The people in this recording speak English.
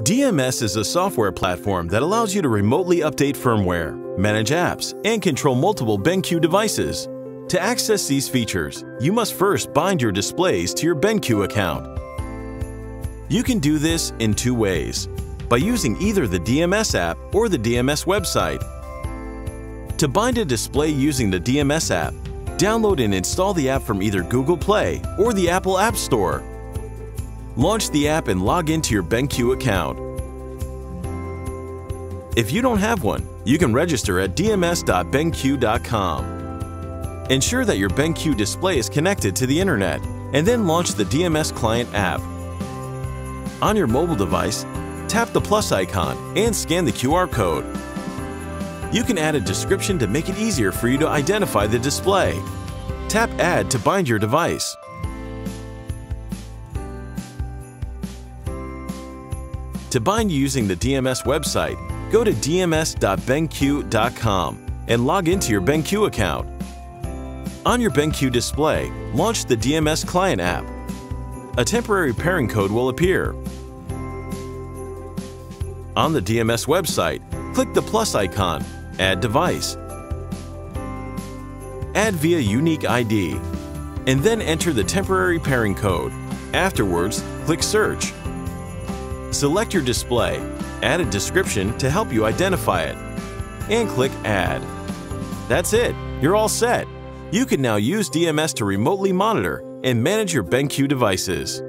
DMS is a software platform that allows you to remotely update firmware, manage apps, and control multiple BenQ devices. To access these features, you must first bind your displays to your BenQ account. You can do this in two ways, by using either the DMS app or the DMS website. To bind a display using the DMS app, download and install the app from either Google Play or the Apple App Store. Launch the app and log into your BenQ account. If you don't have one, you can register at dms.benq.com. Ensure that your BenQ display is connected to the internet and then launch the DMS Client app. On your mobile device, tap the plus icon and scan the QR code. You can add a description to make it easier for you to identify the display. Tap Add to bind your device. To bind using the DMS website, go to dms.benq.com and log into your BenQ account. On your BenQ display, launch the DMS Client app. A temporary pairing code will appear. On the DMS website, click the plus icon, Add Device. Add via Unique ID, and then enter the temporary pairing code. Afterwards, click Search. Select your display, add a description to help you identify it, and click Add. That's it, you're all set. You can now use DMS to remotely monitor and manage your BenQ devices.